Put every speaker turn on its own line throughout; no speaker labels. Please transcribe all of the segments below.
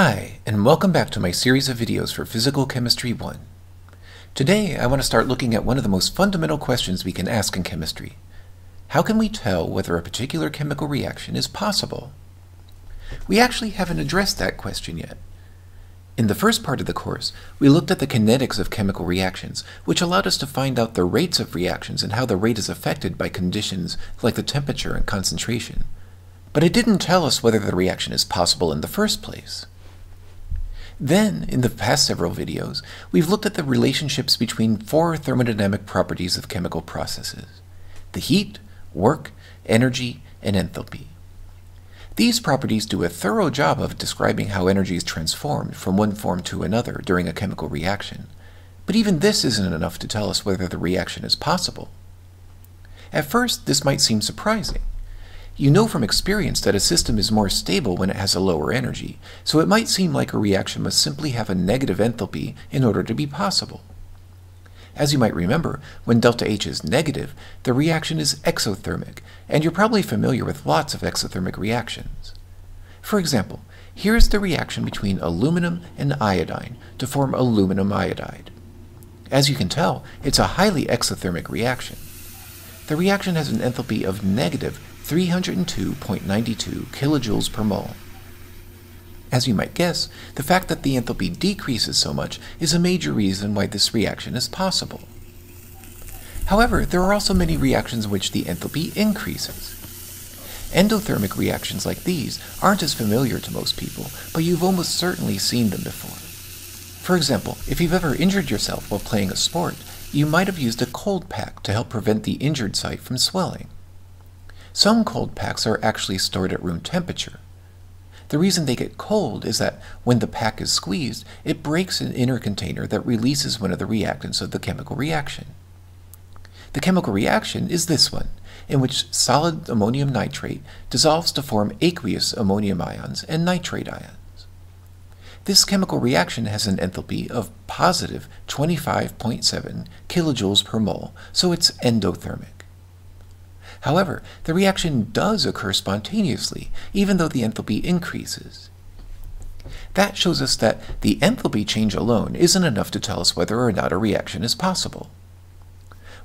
Hi, and welcome back to my series of videos for Physical Chemistry 1. Today, I want to start looking at one of the most fundamental questions we can ask in chemistry. How can we tell whether a particular chemical reaction is possible? We actually haven't addressed that question yet. In the first part of the course, we looked at the kinetics of chemical reactions, which allowed us to find out the rates of reactions and how the rate is affected by conditions like the temperature and concentration. But it didn't tell us whether the reaction is possible in the first place. Then, in the past several videos, we've looked at the relationships between four thermodynamic properties of chemical processes the heat, work, energy, and enthalpy. These properties do a thorough job of describing how energy is transformed from one form to another during a chemical reaction, but even this isn't enough to tell us whether the reaction is possible. At first, this might seem surprising. You know from experience that a system is more stable when it has a lower energy, so it might seem like a reaction must simply have a negative enthalpy in order to be possible. As you might remember, when delta H is negative, the reaction is exothermic, and you're probably familiar with lots of exothermic reactions. For example, here is the reaction between aluminum and iodine to form aluminum iodide. As you can tell, it's a highly exothermic reaction. The reaction has an enthalpy of negative 302.92 kilojoules per mole. As you might guess, the fact that the enthalpy decreases so much is a major reason why this reaction is possible. However, there are also many reactions in which the enthalpy increases. Endothermic reactions like these aren't as familiar to most people, but you've almost certainly seen them before. For example, if you've ever injured yourself while playing a sport, you might have used a cold pack to help prevent the injured site from swelling. Some cold packs are actually stored at room temperature. The reason they get cold is that when the pack is squeezed, it breaks an inner container that releases one of the reactants of the chemical reaction. The chemical reaction is this one, in which solid ammonium nitrate dissolves to form aqueous ammonium ions and nitrate ions. This chemical reaction has an enthalpy of positive 25.7 kilojoules per mole, so it's endothermic. However, the reaction does occur spontaneously, even though the enthalpy increases. That shows us that the enthalpy change alone isn't enough to tell us whether or not a reaction is possible.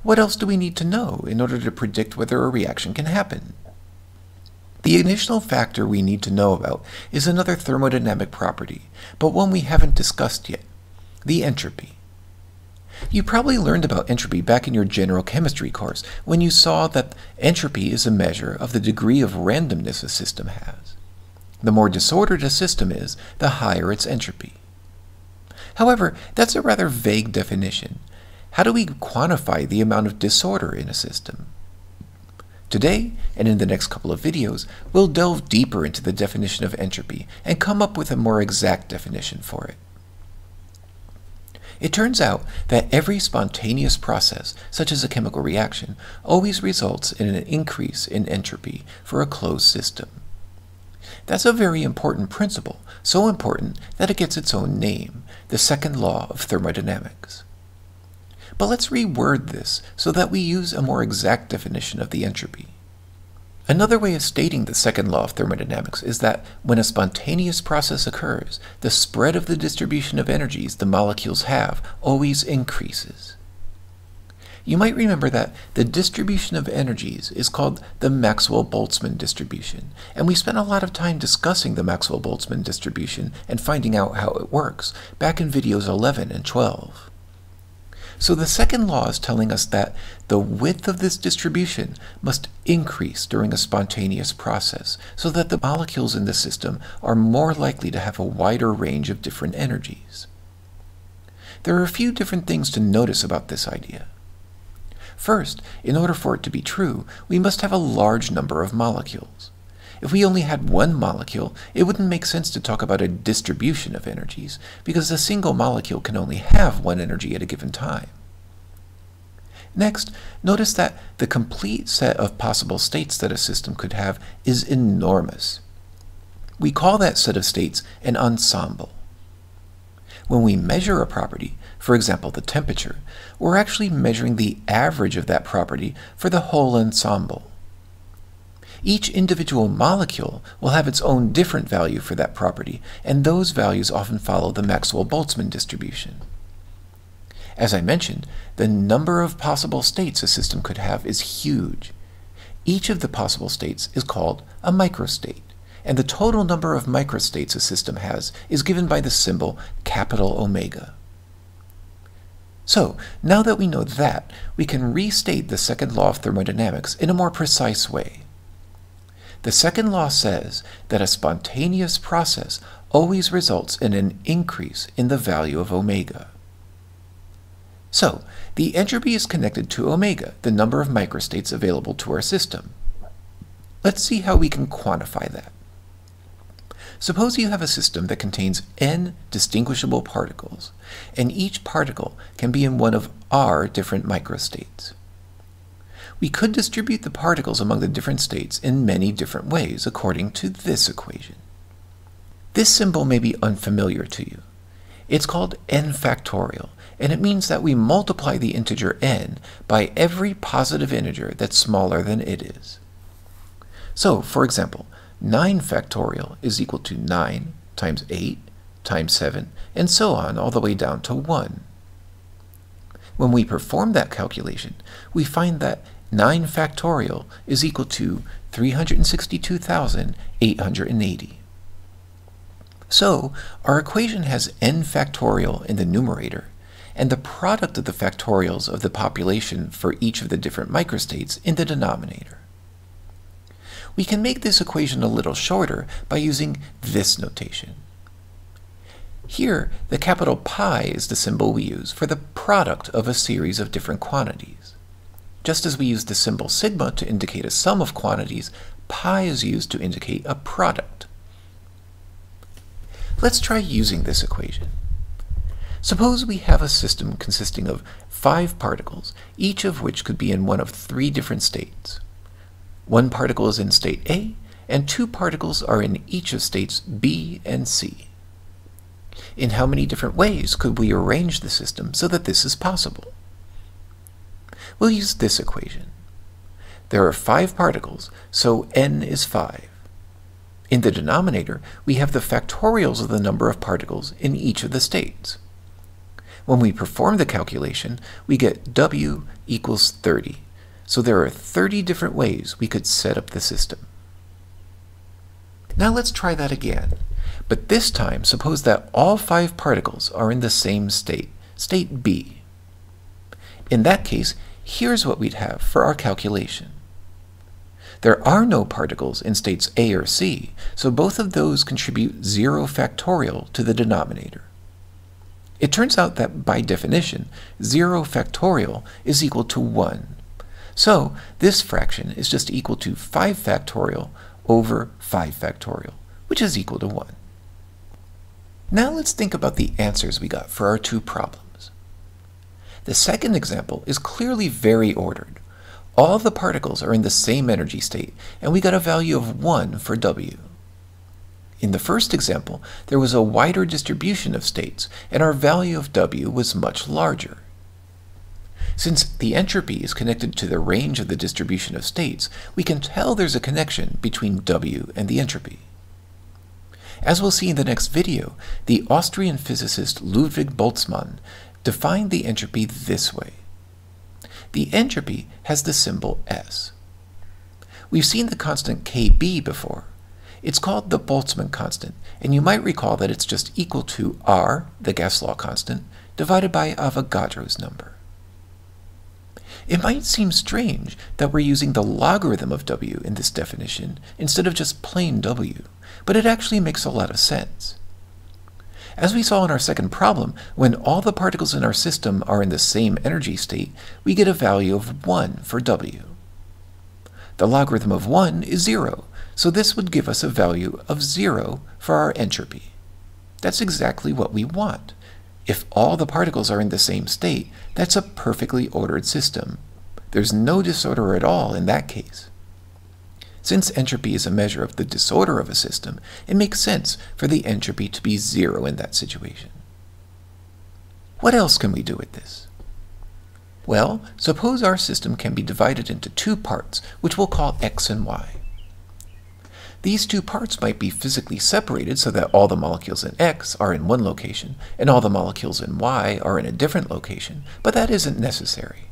What else do we need to know in order to predict whether a reaction can happen? The initial factor we need to know about is another thermodynamic property, but one we haven't discussed yet, the entropy. You probably learned about entropy back in your general chemistry course when you saw that entropy is a measure of the degree of randomness a system has. The more disordered a system is, the higher its entropy. However, that's a rather vague definition. How do we quantify the amount of disorder in a system? Today, and in the next couple of videos, we'll delve deeper into the definition of entropy and come up with a more exact definition for it. It turns out that every spontaneous process, such as a chemical reaction, always results in an increase in entropy for a closed system. That's a very important principle, so important that it gets its own name, the second law of thermodynamics. But let's reword this so that we use a more exact definition of the entropy. Another way of stating the second law of thermodynamics is that when a spontaneous process occurs, the spread of the distribution of energies the molecules have always increases. You might remember that the distribution of energies is called the Maxwell-Boltzmann distribution, and we spent a lot of time discussing the Maxwell-Boltzmann distribution and finding out how it works back in videos 11 and 12. So the second law is telling us that the width of this distribution must increase during a spontaneous process so that the molecules in the system are more likely to have a wider range of different energies. There are a few different things to notice about this idea. First, in order for it to be true, we must have a large number of molecules. If we only had one molecule, it wouldn't make sense to talk about a distribution of energies, because a single molecule can only have one energy at a given time. Next, notice that the complete set of possible states that a system could have is enormous. We call that set of states an ensemble. When we measure a property, for example the temperature, we're actually measuring the average of that property for the whole ensemble. Each individual molecule will have its own different value for that property, and those values often follow the Maxwell-Boltzmann distribution. As I mentioned, the number of possible states a system could have is huge. Each of the possible states is called a microstate, and the total number of microstates a system has is given by the symbol capital omega. So, now that we know that, we can restate the second law of thermodynamics in a more precise way. The second law says that a spontaneous process always results in an increase in the value of omega. So, the entropy is connected to omega, the number of microstates available to our system. Let's see how we can quantify that. Suppose you have a system that contains n distinguishable particles, and each particle can be in one of r different microstates. We could distribute the particles among the different states in many different ways according to this equation. This symbol may be unfamiliar to you. It's called n factorial, and it means that we multiply the integer n by every positive integer that's smaller than it is. So, for example, 9 factorial is equal to 9 times 8 times 7, and so on all the way down to 1. When we perform that calculation, we find that 9 factorial is equal to 362,880. So, our equation has n factorial in the numerator, and the product of the factorials of the population for each of the different microstates in the denominator. We can make this equation a little shorter by using this notation. Here, the capital pi is the symbol we use for the product of a series of different quantities. Just as we use the symbol sigma to indicate a sum of quantities, pi is used to indicate a product. Let's try using this equation. Suppose we have a system consisting of five particles, each of which could be in one of three different states. One particle is in state A, and two particles are in each of states B and C. In how many different ways could we arrange the system so that this is possible? We'll use this equation. There are five particles, so n is 5. In the denominator, we have the factorials of the number of particles in each of the states. When we perform the calculation, we get w equals 30. So there are 30 different ways we could set up the system. Now let's try that again. But this time, suppose that all five particles are in the same state, state B. In that case, here's what we'd have for our calculation. There are no particles in states A or C, so both of those contribute 0 factorial to the denominator. It turns out that by definition, 0 factorial is equal to 1, so this fraction is just equal to 5 factorial over 5 factorial, which is equal to 1. Now let's think about the answers we got for our two problems. The second example is clearly very ordered. All the particles are in the same energy state, and we got a value of 1 for W. In the first example, there was a wider distribution of states, and our value of W was much larger. Since the entropy is connected to the range of the distribution of states, we can tell there's a connection between W and the entropy. As we'll see in the next video, the Austrian physicist Ludwig Boltzmann defined the entropy this way. The entropy has the symbol S. We've seen the constant Kb before. It's called the Boltzmann constant, and you might recall that it's just equal to R, the gas law constant, divided by Avogadro's number. It might seem strange that we're using the logarithm of w in this definition instead of just plain w, but it actually makes a lot of sense. As we saw in our second problem, when all the particles in our system are in the same energy state, we get a value of 1 for w. The logarithm of 1 is 0, so this would give us a value of 0 for our entropy. That's exactly what we want. If all the particles are in the same state, that's a perfectly ordered system. There's no disorder at all in that case. Since entropy is a measure of the disorder of a system, it makes sense for the entropy to be zero in that situation. What else can we do with this? Well, suppose our system can be divided into two parts, which we'll call x and y. These two parts might be physically separated so that all the molecules in X are in one location and all the molecules in Y are in a different location, but that isn't necessary.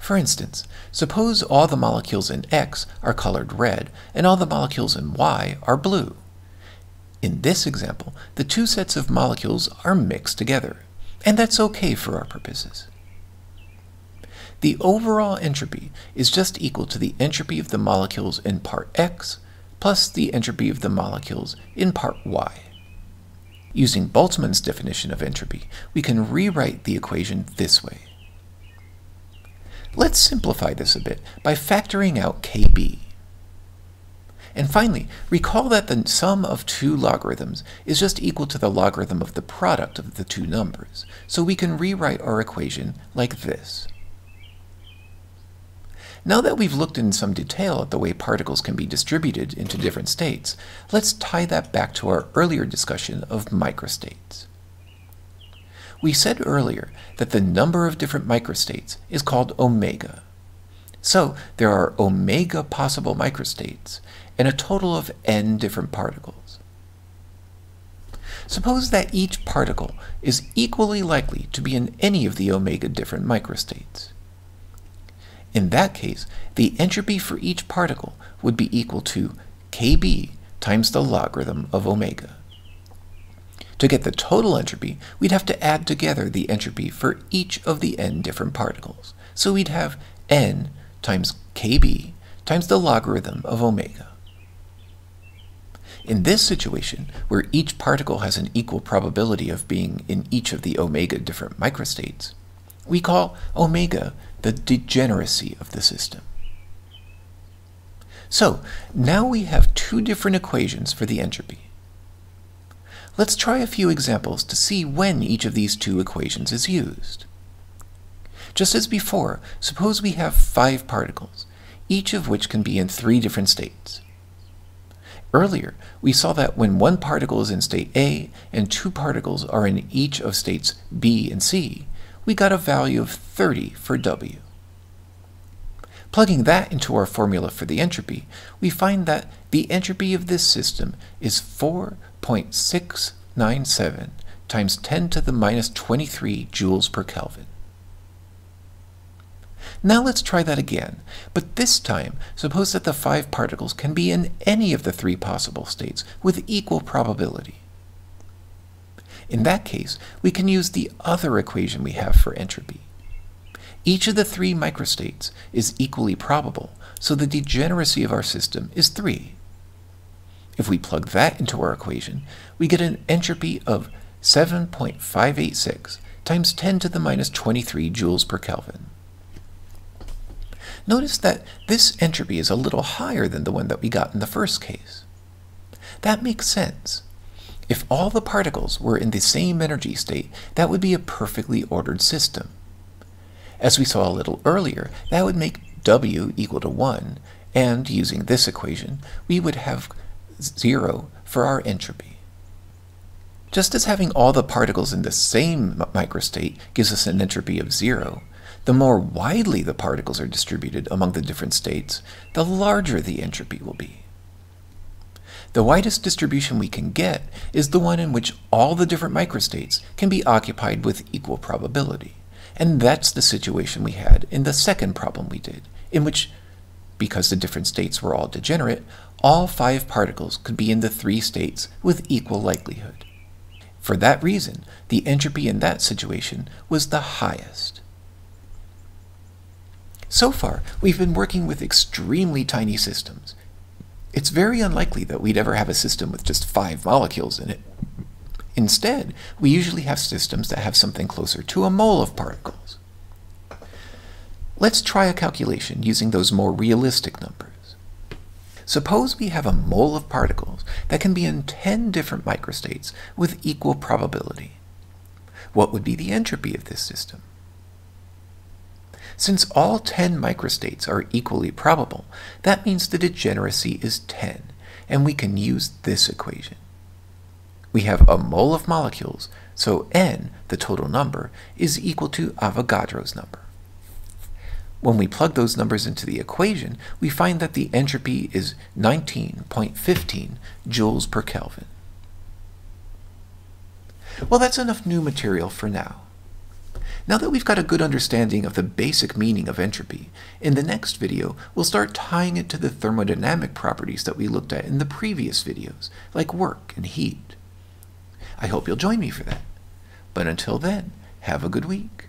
For instance, suppose all the molecules in X are colored red and all the molecules in Y are blue. In this example, the two sets of molecules are mixed together, and that's okay for our purposes. The overall entropy is just equal to the entropy of the molecules in part X plus the entropy of the molecules in part Y. Using Boltzmann's definition of entropy, we can rewrite the equation this way. Let's simplify this a bit by factoring out kb. And finally, recall that the sum of two logarithms is just equal to the logarithm of the product of the two numbers, so we can rewrite our equation like this. Now that we've looked in some detail at the way particles can be distributed into different states, let's tie that back to our earlier discussion of microstates. We said earlier that the number of different microstates is called omega. So there are omega possible microstates and a total of n different particles. Suppose that each particle is equally likely to be in any of the omega different microstates. In that case, the entropy for each particle would be equal to kb times the logarithm of omega. To get the total entropy, we'd have to add together the entropy for each of the n different particles. So we'd have n times kb times the logarithm of omega. In this situation, where each particle has an equal probability of being in each of the omega different microstates, we call omega the degeneracy of the system. So, now we have two different equations for the entropy. Let's try a few examples to see when each of these two equations is used. Just as before, suppose we have five particles, each of which can be in three different states. Earlier, we saw that when one particle is in state A and two particles are in each of states B and C, we got a value of 30 for W. Plugging that into our formula for the entropy, we find that the entropy of this system is 4.697 times 10 to the minus 23 joules per Kelvin. Now let's try that again, but this time suppose that the five particles can be in any of the three possible states with equal probability. In that case, we can use the other equation we have for entropy. Each of the three microstates is equally probable, so the degeneracy of our system is 3. If we plug that into our equation, we get an entropy of 7.586 times 10 to the minus 23 joules per Kelvin. Notice that this entropy is a little higher than the one that we got in the first case. That makes sense. If all the particles were in the same energy state, that would be a perfectly ordered system. As we saw a little earlier, that would make W equal to 1, and using this equation, we would have 0 for our entropy. Just as having all the particles in the same microstate gives us an entropy of 0, the more widely the particles are distributed among the different states, the larger the entropy will be. The widest distribution we can get is the one in which all the different microstates can be occupied with equal probability. And that's the situation we had in the second problem we did, in which, because the different states were all degenerate, all five particles could be in the three states with equal likelihood. For that reason, the entropy in that situation was the highest. So far, we've been working with extremely tiny systems. It's very unlikely that we'd ever have a system with just five molecules in it. Instead, we usually have systems that have something closer to a mole of particles. Let's try a calculation using those more realistic numbers. Suppose we have a mole of particles that can be in 10 different microstates with equal probability. What would be the entropy of this system? Since all 10 microstates are equally probable, that means the degeneracy is 10, and we can use this equation we have a mole of molecules, so n, the total number, is equal to Avogadro's number. When we plug those numbers into the equation, we find that the entropy is 19.15 joules per Kelvin. Well, that's enough new material for now. Now that we've got a good understanding of the basic meaning of entropy, in the next video we'll start tying it to the thermodynamic properties that we looked at in the previous videos, like work and heat. I hope you'll join me for that. But until then, have a good week.